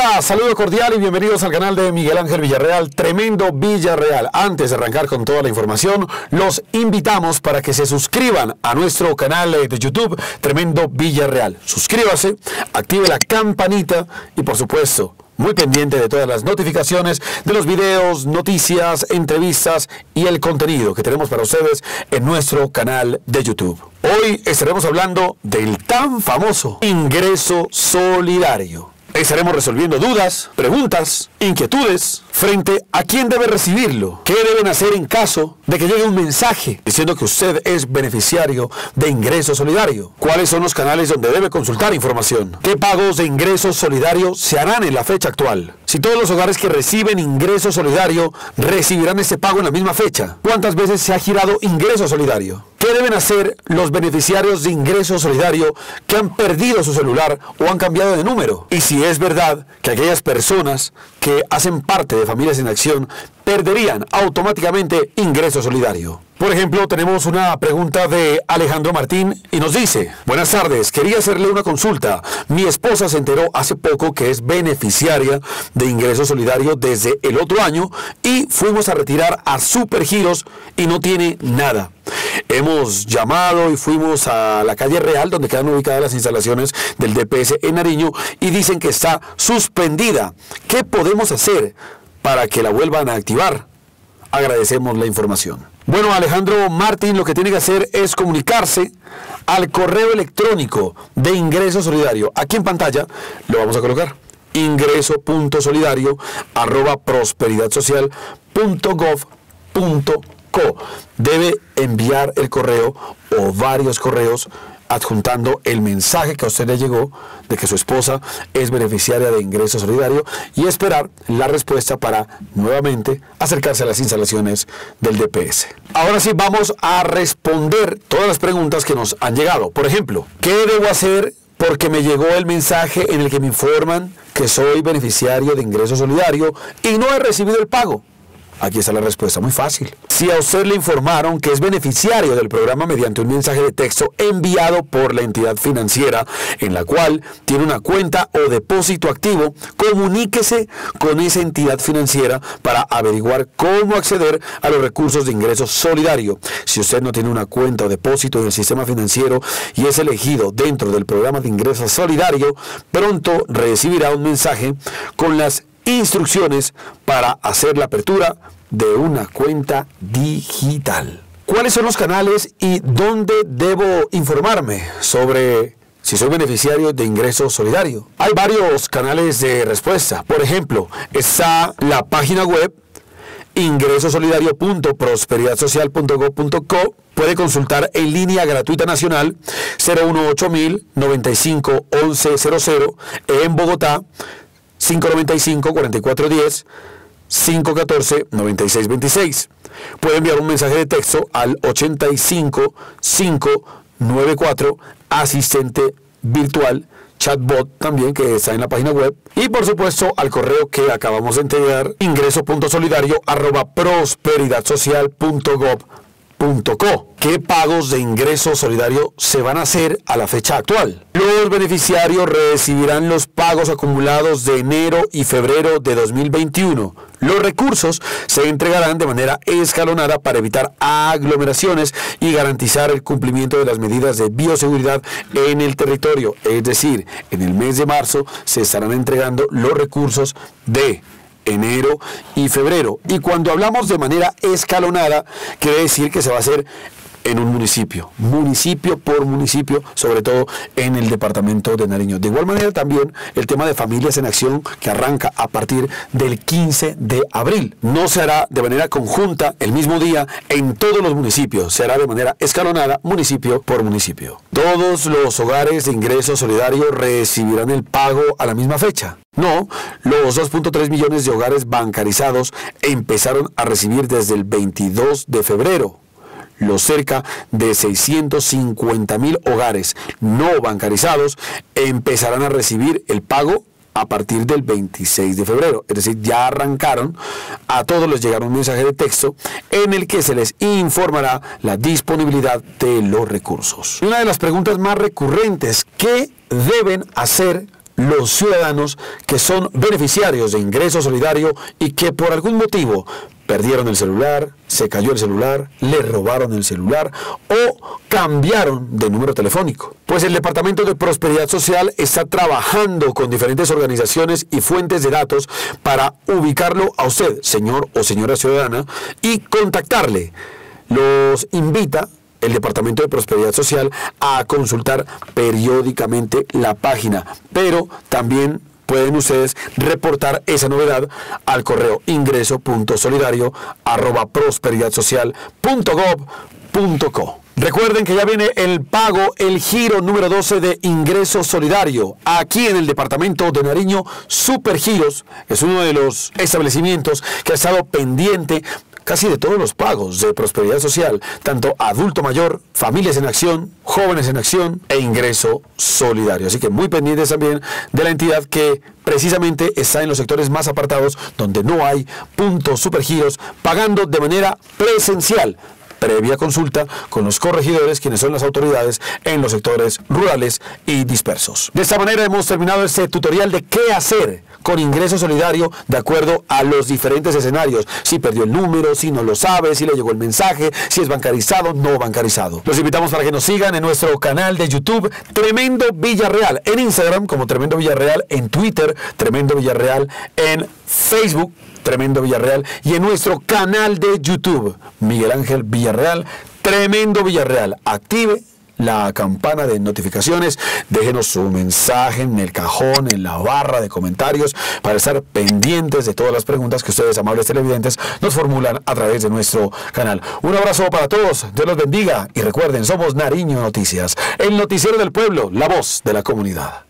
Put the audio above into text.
Hola, saludo cordial y bienvenidos al canal de Miguel Ángel Villarreal, Tremendo Villarreal. Antes de arrancar con toda la información, los invitamos para que se suscriban a nuestro canal de YouTube, Tremendo Villarreal. Suscríbase, active la campanita y por supuesto, muy pendiente de todas las notificaciones de los videos, noticias, entrevistas y el contenido que tenemos para ustedes en nuestro canal de YouTube. Hoy estaremos hablando del tan famoso ingreso solidario. Estaremos resolviendo dudas, preguntas, inquietudes frente a quién debe recibirlo, qué deben hacer en caso de que llegue un mensaje diciendo que usted es beneficiario de ingreso solidario, cuáles son los canales donde debe consultar información, qué pagos de ingreso solidario se harán en la fecha actual, si todos los hogares que reciben ingreso solidario recibirán ese pago en la misma fecha, cuántas veces se ha girado ingreso solidario. ¿Qué deben hacer los beneficiarios de ingreso solidario que han perdido su celular o han cambiado de número? Y si es verdad que aquellas personas que hacen parte de familias en acción perderían automáticamente ingreso solidario. Por ejemplo, tenemos una pregunta de Alejandro Martín y nos dice, buenas tardes, quería hacerle una consulta. Mi esposa se enteró hace poco que es beneficiaria de ingreso solidario desde el otro año y fuimos a retirar a Supergiros y no tiene nada. Hemos llamado y fuimos a la calle Real donde quedan ubicadas las instalaciones del DPS en Nariño y dicen que está suspendida. ¿Qué podemos hacer para que la vuelvan a activar? Agradecemos la información. Bueno, Alejandro Martín lo que tiene que hacer es comunicarse al correo electrónico de ingreso solidario. Aquí en pantalla lo vamos a colocar. ingreso.solidario arroba prosperidadsocial.gov.co. Debe enviar el correo o varios correos adjuntando el mensaje que a usted le llegó de que su esposa es beneficiaria de ingreso solidario y esperar la respuesta para nuevamente acercarse a las instalaciones del DPS. Ahora sí vamos a responder todas las preguntas que nos han llegado. Por ejemplo, ¿qué debo hacer porque me llegó el mensaje en el que me informan que soy beneficiario de ingreso solidario y no he recibido el pago? Aquí está la respuesta, muy fácil. Si a usted le informaron que es beneficiario del programa mediante un mensaje de texto enviado por la entidad financiera en la cual tiene una cuenta o depósito activo, comuníquese con esa entidad financiera para averiguar cómo acceder a los recursos de ingreso solidario. Si usted no tiene una cuenta o depósito en el sistema financiero y es elegido dentro del programa de ingreso solidario, pronto recibirá un mensaje con las instrucciones para hacer la apertura de una cuenta digital. ¿Cuáles son los canales y dónde debo informarme sobre si soy beneficiario de ingreso solidario? Hay varios canales de respuesta. Por ejemplo, está la página web ingresosolidario.prosperidadsocial.go.co puede consultar en línea gratuita nacional 018 95 1100 en Bogotá 595-4410, 514-9626. Puede enviar un mensaje de texto al 85594 asistente virtual chatbot también que está en la página web y por supuesto al correo que acabamos de entregar ingreso.solidario arroba prosperidadsocial.gov.co. ¿Qué pagos de ingreso solidario se van a hacer a la fecha actual? Los beneficiarios recibirán los pagos acumulados de enero y febrero de 2021. Los recursos se entregarán de manera escalonada para evitar aglomeraciones y garantizar el cumplimiento de las medidas de bioseguridad en el territorio. Es decir, en el mes de marzo se estarán entregando los recursos de enero y febrero. Y cuando hablamos de manera escalonada, quiere decir que se va a hacer en un municipio, municipio por municipio, sobre todo en el departamento de Nariño. De igual manera también el tema de familias en acción que arranca a partir del 15 de abril. No se hará de manera conjunta el mismo día en todos los municipios, se hará de manera escalonada municipio por municipio. Todos los hogares de ingreso solidario recibirán el pago a la misma fecha. No, los 2.3 millones de hogares bancarizados empezaron a recibir desde el 22 de febrero los cerca de 650 mil hogares no bancarizados empezarán a recibir el pago a partir del 26 de febrero. Es decir, ya arrancaron, a todos les llegará un mensaje de texto en el que se les informará la disponibilidad de los recursos. Una de las preguntas más recurrentes, ¿qué deben hacer los ciudadanos que son beneficiarios de ingreso solidario y que por algún motivo perdieron el celular, se cayó el celular, le robaron el celular o cambiaron de número telefónico. Pues el Departamento de Prosperidad Social está trabajando con diferentes organizaciones y fuentes de datos para ubicarlo a usted, señor o señora ciudadana, y contactarle. Los invita el Departamento de Prosperidad Social a consultar periódicamente la página, pero también pueden ustedes reportar esa novedad al correo ingreso.solidario. Recuerden que ya viene el pago, el giro número 12 de ingreso solidario. Aquí en el departamento de Nariño, Supergiros es uno de los establecimientos que ha estado pendiente casi de todos los pagos de prosperidad social, tanto adulto mayor, familias en acción, jóvenes en acción e ingreso solidario. Así que muy pendientes también de la entidad que precisamente está en los sectores más apartados donde no hay puntos supergiros, pagando de manera presencial previa consulta con los corregidores, quienes son las autoridades en los sectores rurales y dispersos. De esta manera hemos terminado este tutorial de qué hacer con ingreso solidario de acuerdo a los diferentes escenarios. Si perdió el número, si no lo sabe, si le llegó el mensaje, si es bancarizado, no bancarizado. Los invitamos para que nos sigan en nuestro canal de YouTube Tremendo Villarreal, en Instagram como Tremendo Villarreal, en Twitter Tremendo Villarreal, en Facebook Tremendo Villarreal y en nuestro canal de YouTube Miguel Ángel Villarreal, Tremendo Villarreal. Active la campana de notificaciones, déjenos su mensaje en el cajón, en la barra de comentarios, para estar pendientes de todas las preguntas que ustedes, amables televidentes, nos formulan a través de nuestro canal. Un abrazo para todos, Dios los bendiga y recuerden, somos Nariño Noticias, el noticiero del pueblo, la voz de la comunidad.